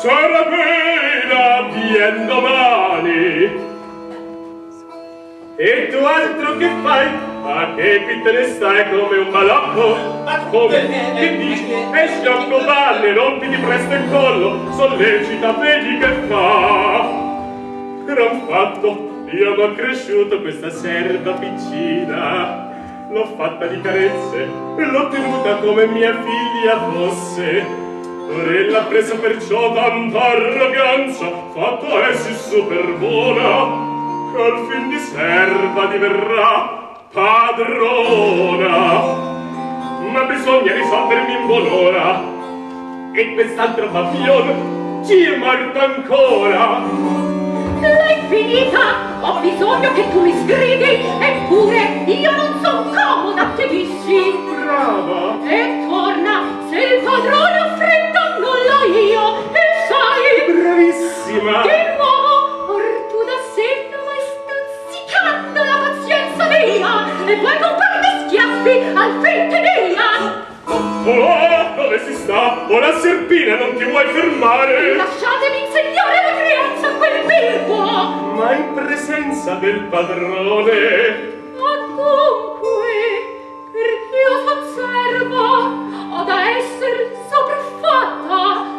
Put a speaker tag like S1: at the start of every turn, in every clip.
S1: Serafina, Serafina, vien domani. E tu altro che fai? A che qui te ne stai come un malocco? Come? Che dici? È sciocco, valle, rompiti presto il collo, sollecita, vedi che fa. Gran fatto, io m'ho cresciuto questa serva piccina. L'ho fatta di carezze l'ho tenuta come mia figlia fosse. Ella presa perciò tanta arroganza, fatta essi super buona, che al fin di serva diverrà padrona. Ma bisogna risolvermi in buon'ora, e quest'altro papillon ci è morto ancora.
S2: L'hai finita? Ho bisogno che tu mi sgridi, eppure io non son comoda, ti dissi.
S1: Brava!
S2: E torna, se il padrone ha
S1: Bravissima! Di
S2: nuovo, or tu da senno vai stuzzicando la pazienza mia, e vuoi con par di schiaffi al finte mia.
S1: Oh, dove si sta? Ora serpina, non ti vuoi fermare?
S2: Lasciatemi insegnare la creanza a quel birbo.
S1: Ma in presenza del padrone
S2: Ma dunque, perch'io son serva, ho da esser sopraffatta,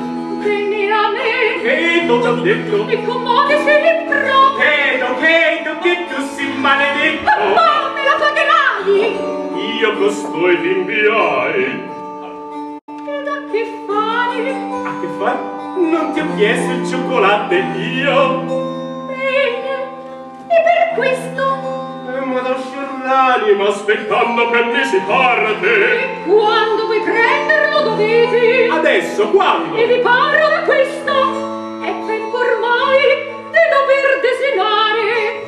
S2: me!
S1: Edo t'ho detto
S2: E comodisi proprio!
S1: Edo, Edo, che tu si maledetto Papà,
S2: me la pagherai!
S1: Io costui l'inviai
S2: E da che fai?
S1: A che fai? Non ti ho chiesto il cioccolato io
S2: Bene, e per questo?
S1: Eh, Ma lasciar l'anima aspettando che mi si parte
S2: E quando vuoi prenderlo dovete?
S1: Adesso, quando? E vi
S2: parlo da questo?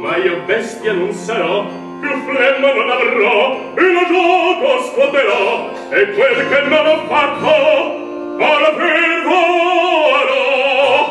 S1: ma io bestia non sarò più flemma non avrò il gioco scuoterò e quel che non ho fatto alla per farò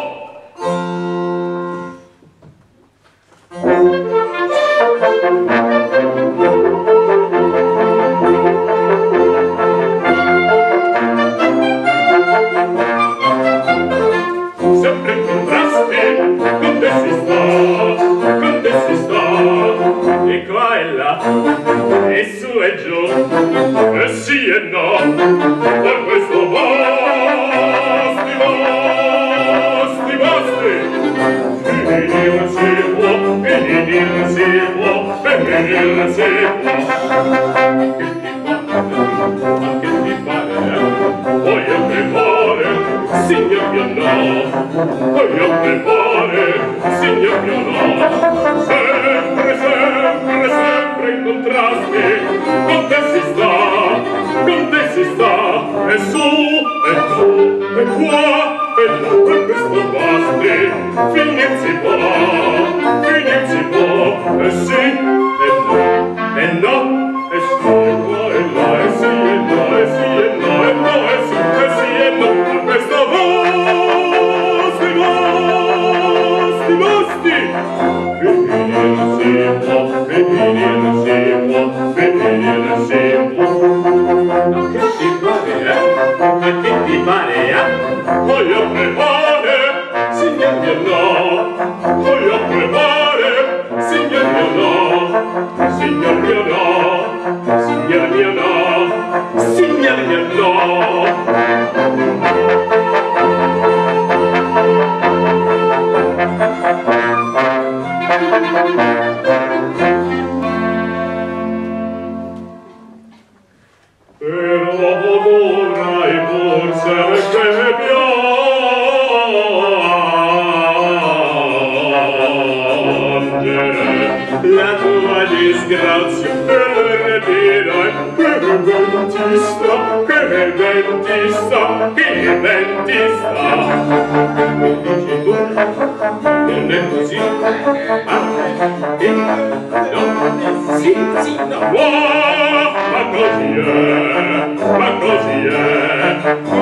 S1: Thank you.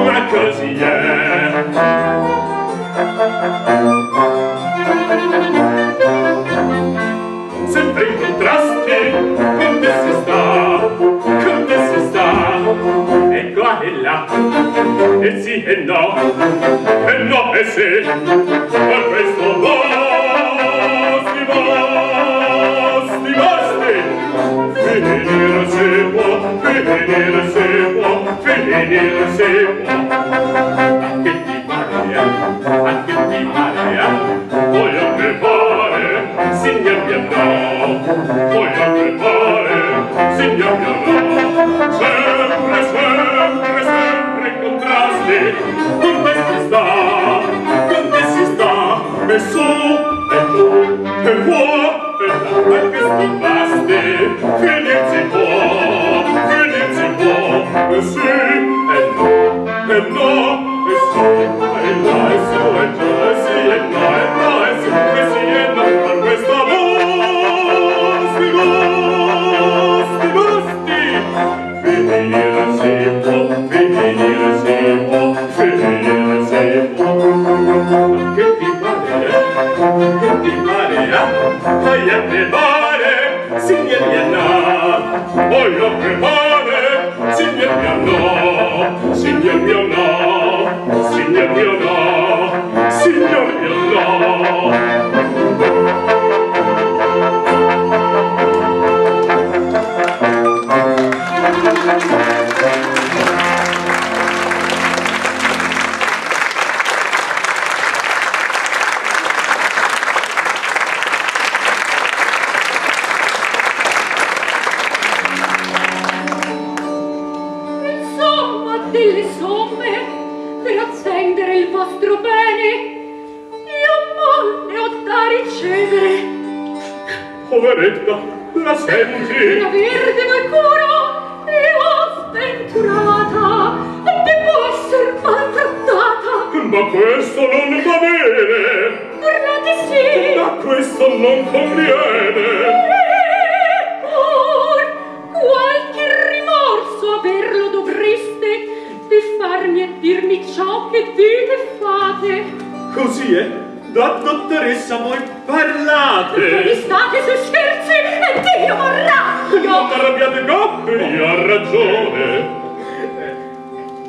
S1: lui ha ragione.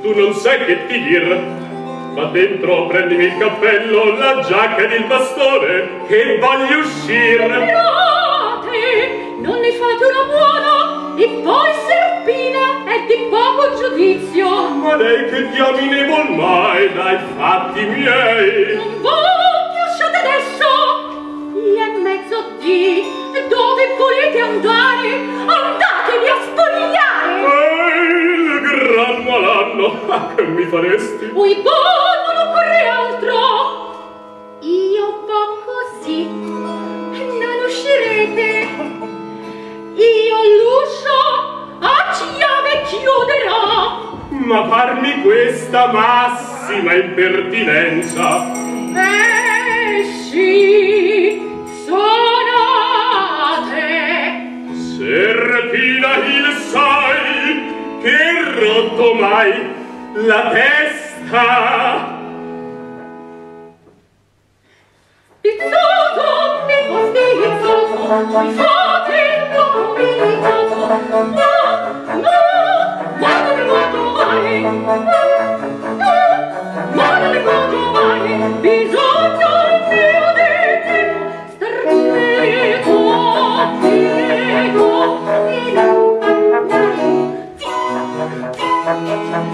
S1: Tu non sai che ti dir ma dentro prendimi il cappello la giacca ed il bastone che voglio uscire.
S2: Pirate, non ne fate una buona e poi serpina è di poco giudizio.
S1: Ma lei che diamine vuol mai dai fatti miei?
S2: Non voi uscire adesso. Qui è mezzodì dove volete andare? Andate! mi aspagliai!
S1: Il gran malanno, ah, che mi faresti?
S2: Ui, boh, non occorre altro! Io po' così, non uscirete. Io l'uscio a chiave chiuderò.
S1: Ma parmi questa massima impertinenza.
S2: Esci, sonate!
S1: serpina il sai che rotto mai la testa
S2: Pizzuto mi foste pizzuto mi fate non mi pizzuto no, no, quando mi guardo mai no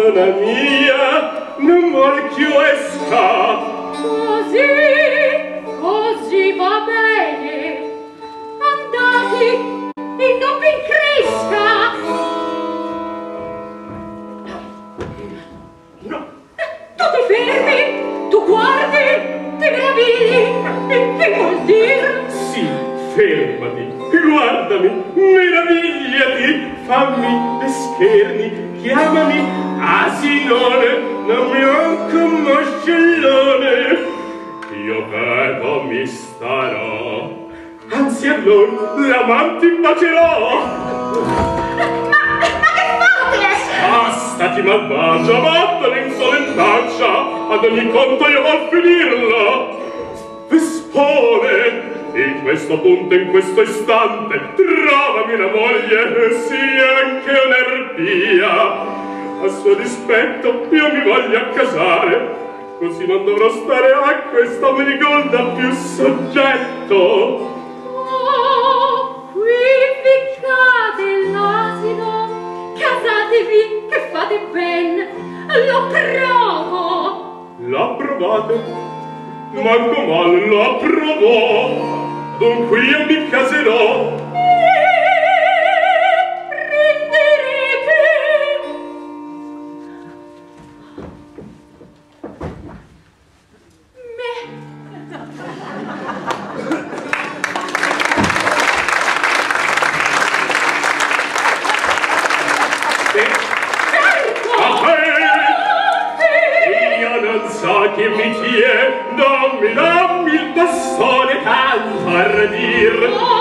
S1: donna mia non vuol più esca
S2: così così va bene. Andati e non vi cresca.
S1: No.
S2: Tu ti fermi tu guardi ti meravigli e che vuol dire?
S1: Sì fermati guardami meravigliati fammi scherni chiamami asinone non mi anche mascellone io credo mi starò anzi allora l'amante bacerò. Ma, ma
S2: che fate?
S1: bastati malvagia vattene insolentaccia ad ogni conto io vol finirla Vespone in questo punto, in questo istante, trovami una moglie, sia anche un'erpia, A suo dispetto io mi voglio accasare, così non dovrò stare a questa merigolda più soggetto.
S2: Oh, qui ficcate l'asino, casatevi che fate ben, lo provo.
S1: L'approvate? Manco male l'approvò, dunque io mi caserò. мир.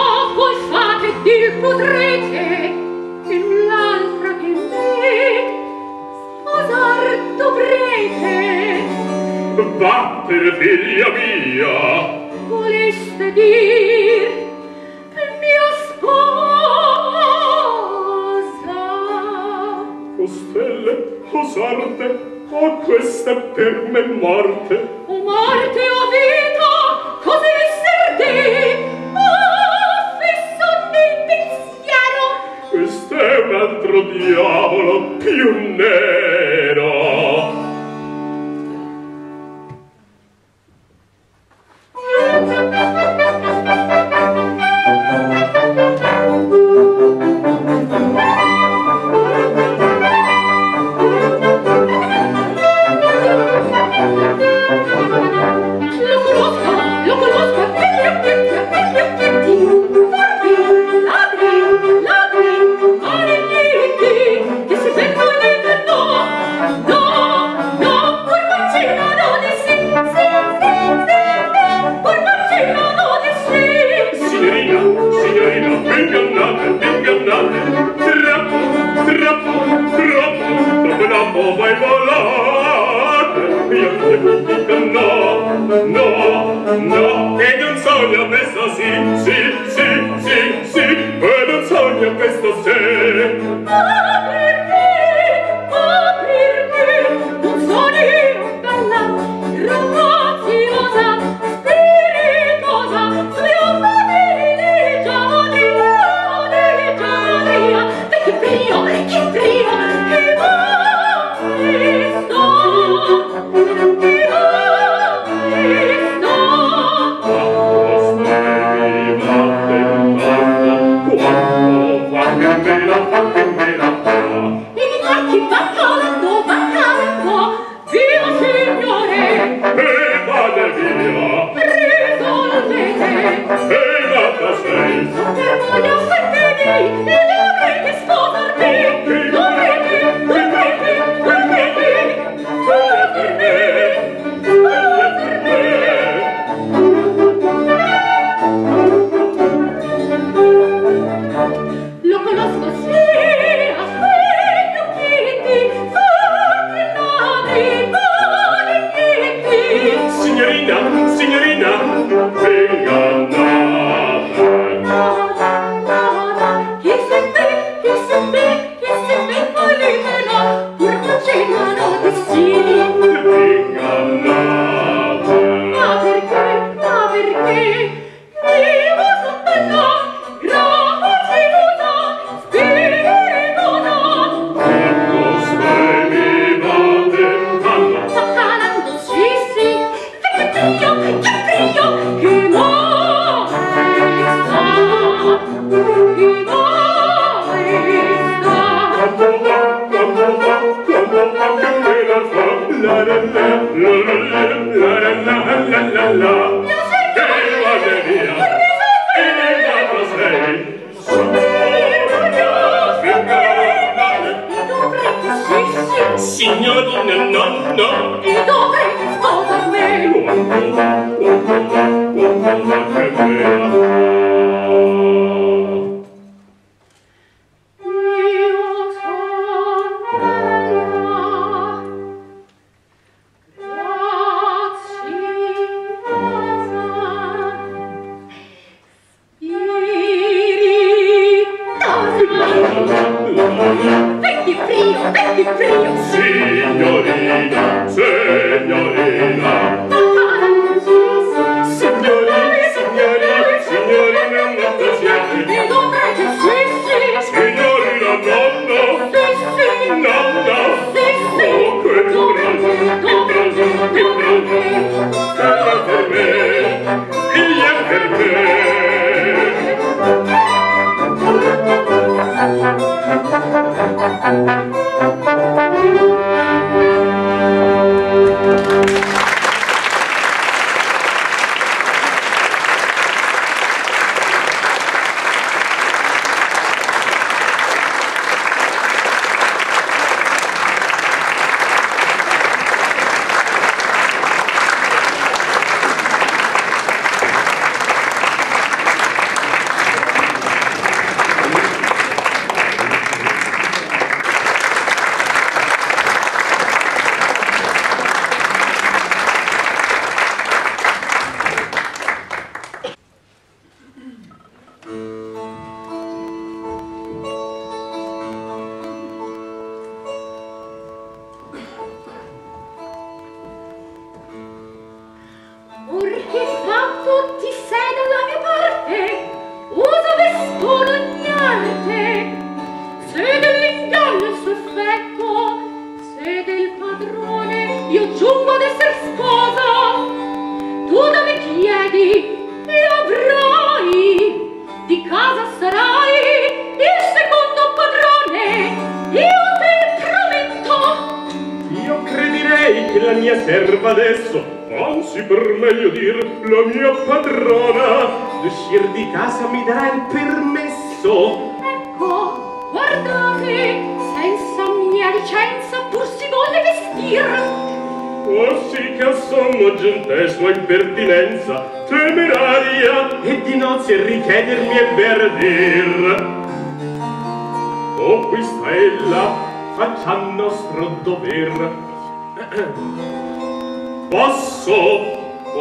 S1: No, ed un sogno questo sì, sì, sì, sì, sì, ed un sogno questo sì.
S2: Ah,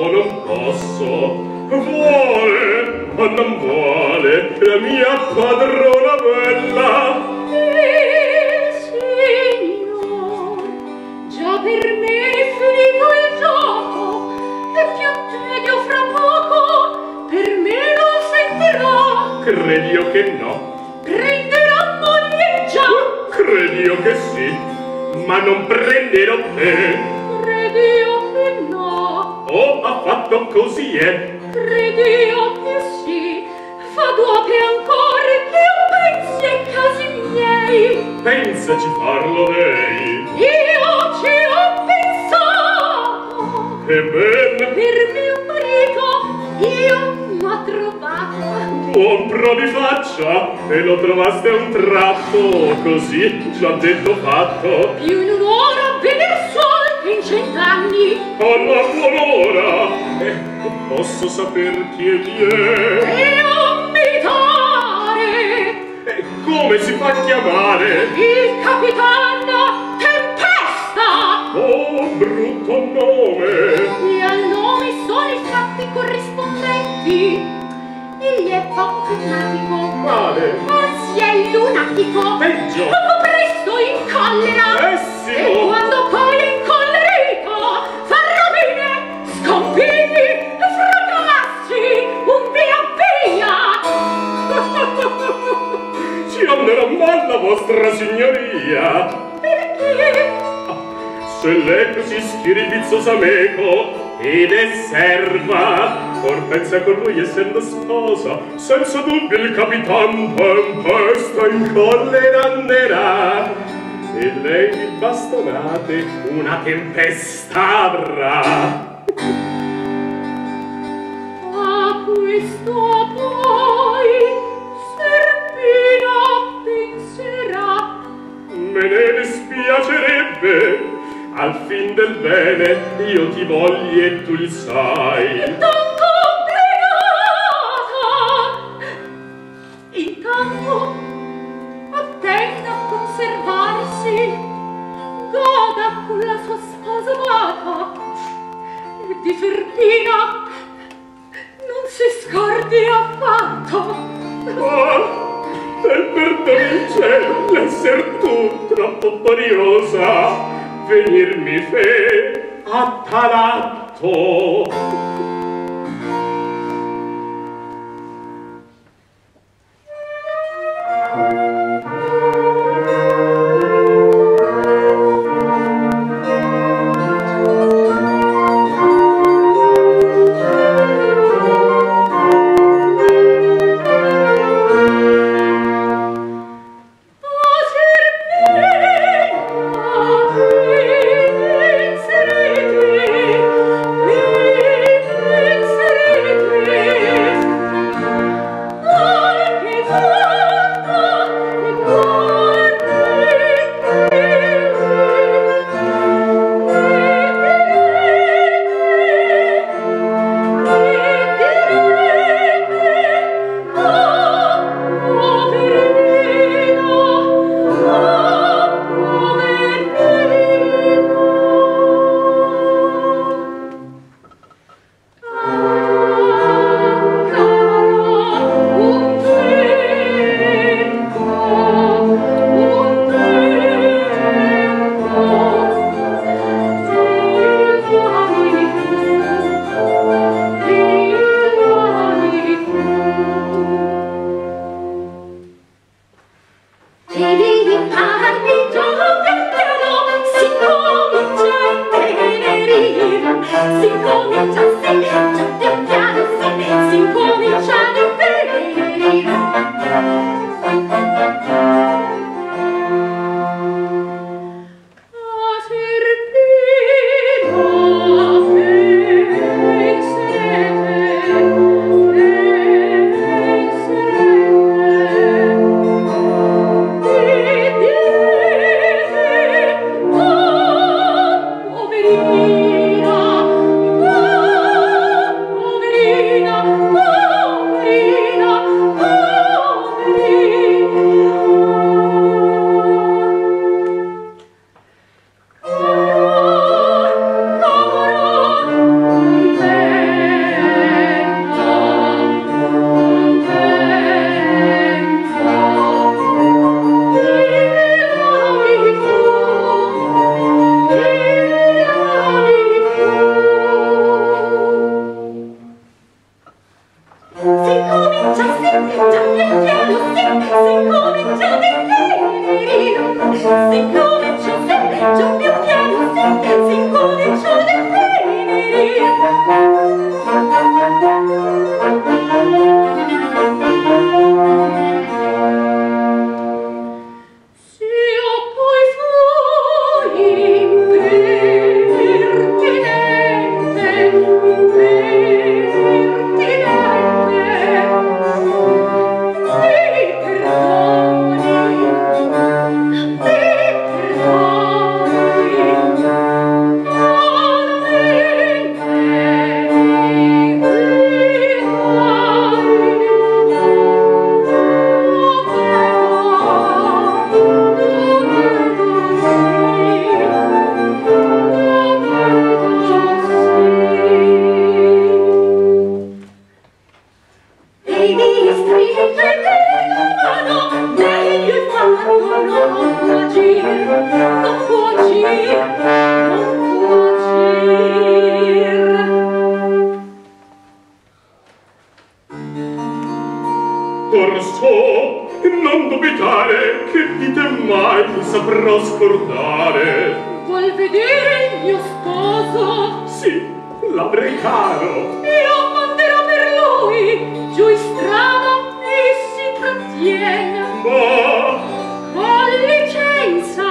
S1: o non posso? Vuole o non vuole la mia padrona bella?
S2: Il signor, già per me finito il gioco, e più tedio fra poco, per me lo sentirò.
S1: Credio che no.
S2: Prenderà moglie già,
S1: Credio che sì, ma non prenderò te.
S2: no,
S1: Oh, fatto così, eh?
S2: credio che sì, fa dope ancora che io pensi ai casi miei.
S1: Pensaci farlo lei.
S2: Io ci ho pensato,
S1: Che bene,
S2: per mio marito io m'ho trovata.
S1: buon provi faccia, e lo trovaste a un tratto, così, già detto fatto.
S2: Più in un'ora veder sol che in cent'anni.
S1: Alla buon'ora, eh, posso saper chi è chi è?
S2: Io mi dare
S1: Eh, come si fa a chiamare?
S2: il capitano Tempesta.
S1: Oh, brutto nome!
S2: E al nome sono i fatti corrispondenti. Egli è poco frenatico, Male, anzi è lunatico. peggio, Poco presto in collera. E
S1: pessimo!
S2: quando
S1: vostra signoria!
S2: Perché?
S1: Se lei così schiribizzosa meco ed è serva, or pensa con lui essendo sposa, senza dubbio il capitan tempesta in collera anderà. E lei di bastonate una tempesta avrà.
S2: A questo
S1: dispiacerebbe, al fin del bene io ti vogli e tu il sai.
S2: tanto pregata. Intanto attenda a conservarsi, goda con la sua sposa amata, e di Serpina non si scordi affatto.
S1: Ah, per perdoni il cielo l'esser tu troppo boriosa venir mi fe attalatto saprò scordare
S2: Vuol vedere il mio sposo?
S1: Sì, l'avrei caro
S2: Io manderò per lui. Giù in strada e si trattiene.
S1: Ma...
S2: Con licenza.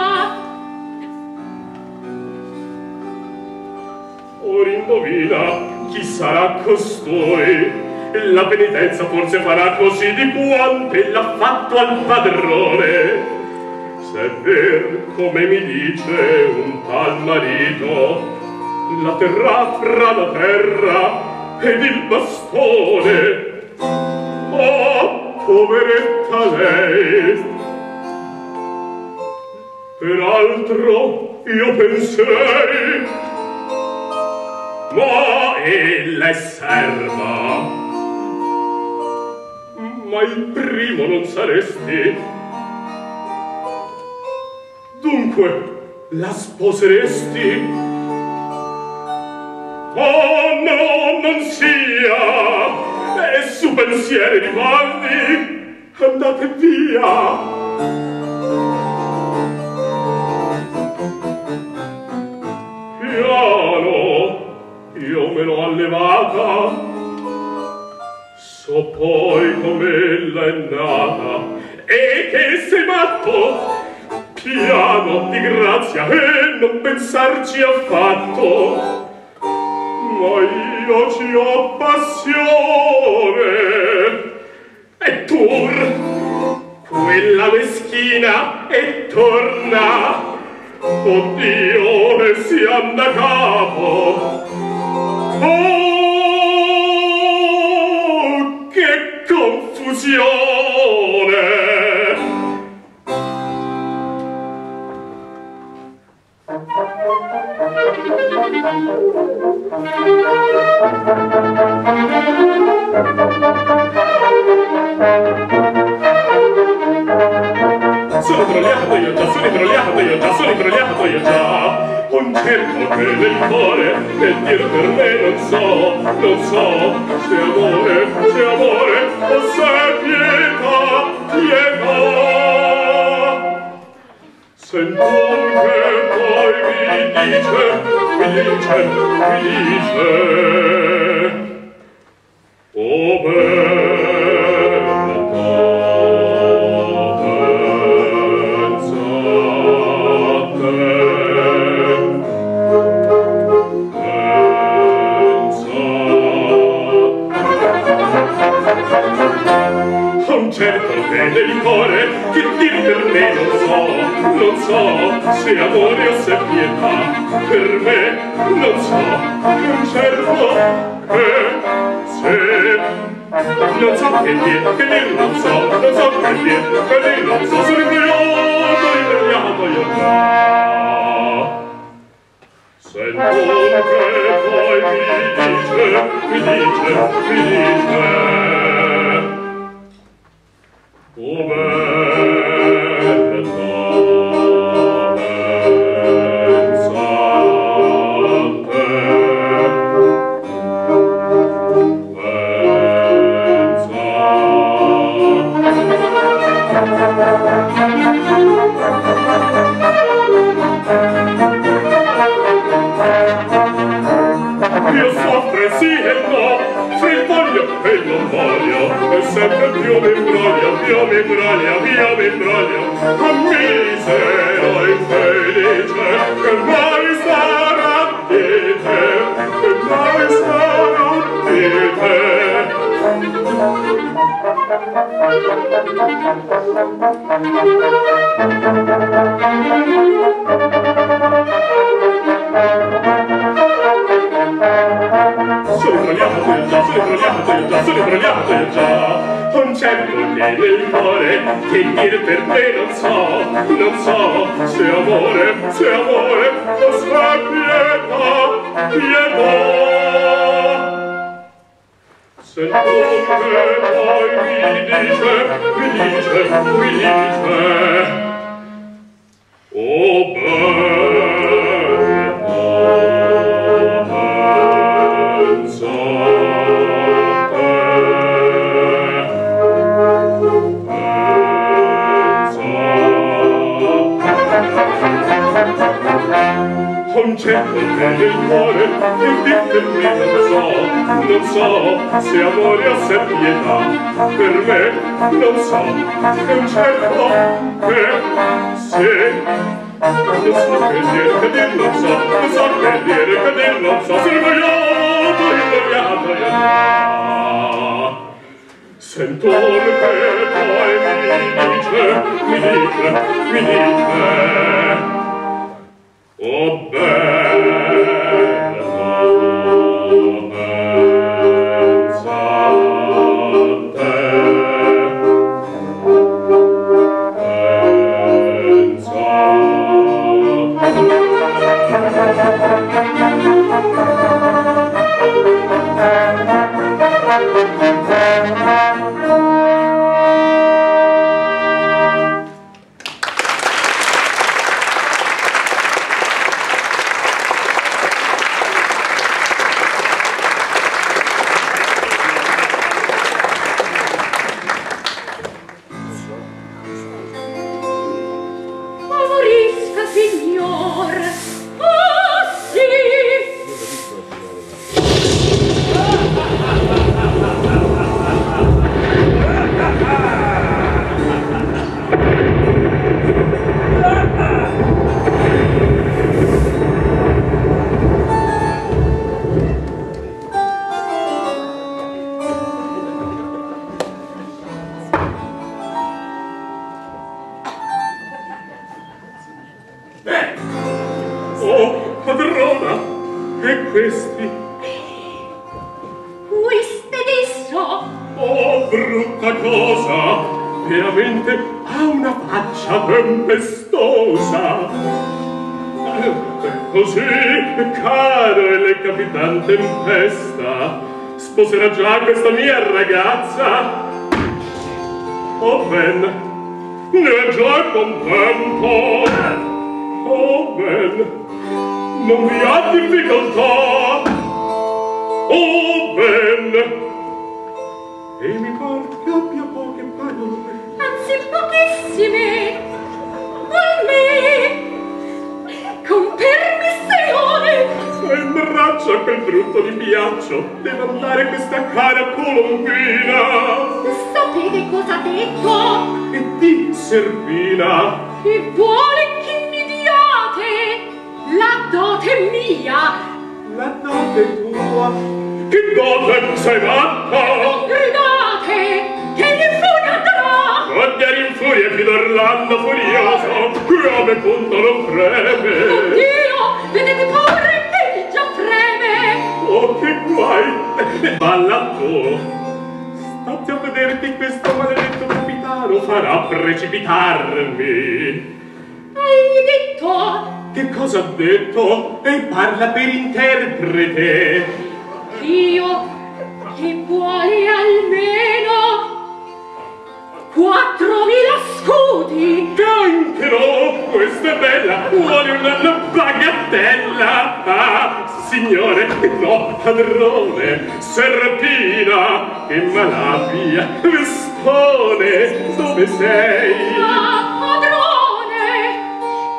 S1: Or indovina chi sarà costui. La penitenza forse farà così di quante l'ha fatto al padrone se ver come mi dice un tal marito la terra fra la terra ed il bastone. Ma poveretta lei per altro io penserei. Ma ella è serva. Ma il primo non saresti Dunque, la sposeresti? Oh no, non sia! E su pensieri di guardi! Andate via! Piano, io me l'ho allevata, so poi com'ella è nata, e che sei matto! ti di grazia e non pensarci affatto. Ma io ci ho passione. E tur quella meschina e torna. Oddio e si anda capo. Oh Sono trollato io già, sono trollato io già, sono trollato io già. Un cerco che nel cuore, e dir per me non so, non so Se amore, se amore, o se pietà, pietà. Sento che poi mi dice Vincen, vice. O e del cuore che dir per me non so. Non so se amore o se pietà per me non so. Non certo che se. Non so che dir che dir non so. Non so che dir che dir non so. Se ne amo e ne amo io sento che poi mi dice mi dice mi dice. nel cuore che dir per te non so non so. Se amore se amore o se pietà pietà. Se tu che poi mi dice mi dice mi dice. concette il cuore e ditemi non so, non so se amore o se pietà. Per me non so è un certo che se non so che dire che dir non so non so che dire che dir non so. Sono invogliato invogliato invogliato Sentor che poi mi dice mi dice mi dice. O tempesta. Sposerà già questa mia ragazza. Oh ben. Ne è già contento oh ben. Non vi ha difficoltà. Oh ben. E mi par che abbia poche parole.
S2: Anzi pochissime. Volme
S1: e in braccio quel brutto di piaccio devo andare questa cara colombina
S2: sapete cosa ha detto?
S1: e di Servina
S2: che vuole che mi diate la dote mia.
S1: La dote tua. Che dote sei matta?
S2: Gridate che gli furia andrà
S1: Guardiare in furia più d'Orlando furioso che a me punto non preme Oddio,
S2: vedete pure
S1: Oh, che guai! Balla tu! Stati a vederti questo maledetto capitano farà precipitarmi!
S2: Hai detto?
S1: Che cosa ha detto? E parla per interprete!
S2: Io, che vuole almeno quattromila scudi!
S1: Cancro! Questa è bella! Vuole una bagattella! signore, no, padrone, serpina che malavia vespone, dove sei? Ah,
S2: padrone,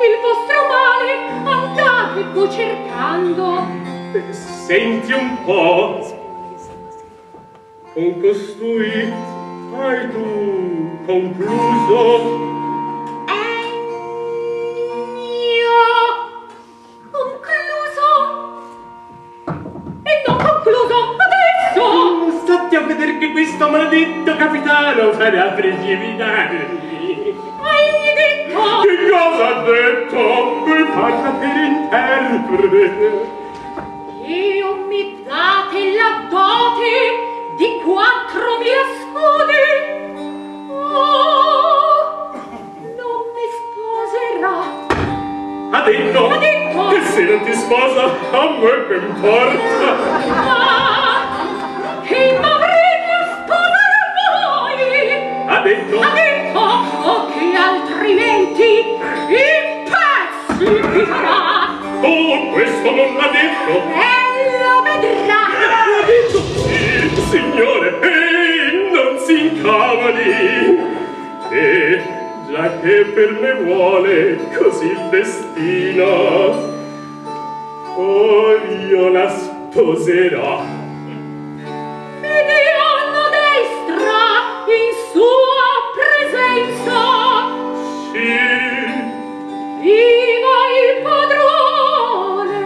S2: il vostro male andate voi cercando.
S1: Senti un po', con costui hai tu concluso
S2: concluso. Adesso!
S1: Statti a vedere che questo maledetto capitano farà precipitarmi
S2: hai detto! Che
S1: cosa ha detto? Mi parla per interprete.
S2: Io mi date la dote di quattromila scudi
S1: Ha detto? Ha
S2: detto? Che se
S1: non ti sposa, a me che importa?
S2: Ma che m'avrete a sposare voi?
S1: Ha detto? Ha
S2: detto? O che altrimenti in pezzi vi farà?
S1: Oh, questo non l'ha detto!
S2: E lo vedrà! Ha
S1: detto sì, signore, e non si incavoli! E già che per me vuole così il destino. Or io la sposerò.
S2: Ed io destra in sua presenza.
S1: Sì.
S2: Viva il padrone.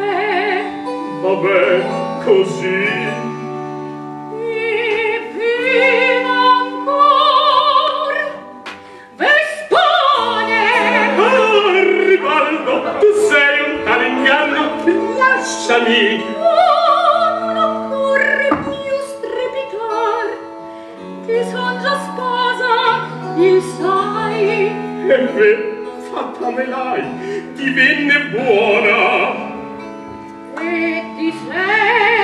S1: Vabbè così abbracciami
S2: oh, non occorre più strepitar. Ti son già sposa il sai.
S1: E me fatta me l'hai divenne buona.
S2: E ti sei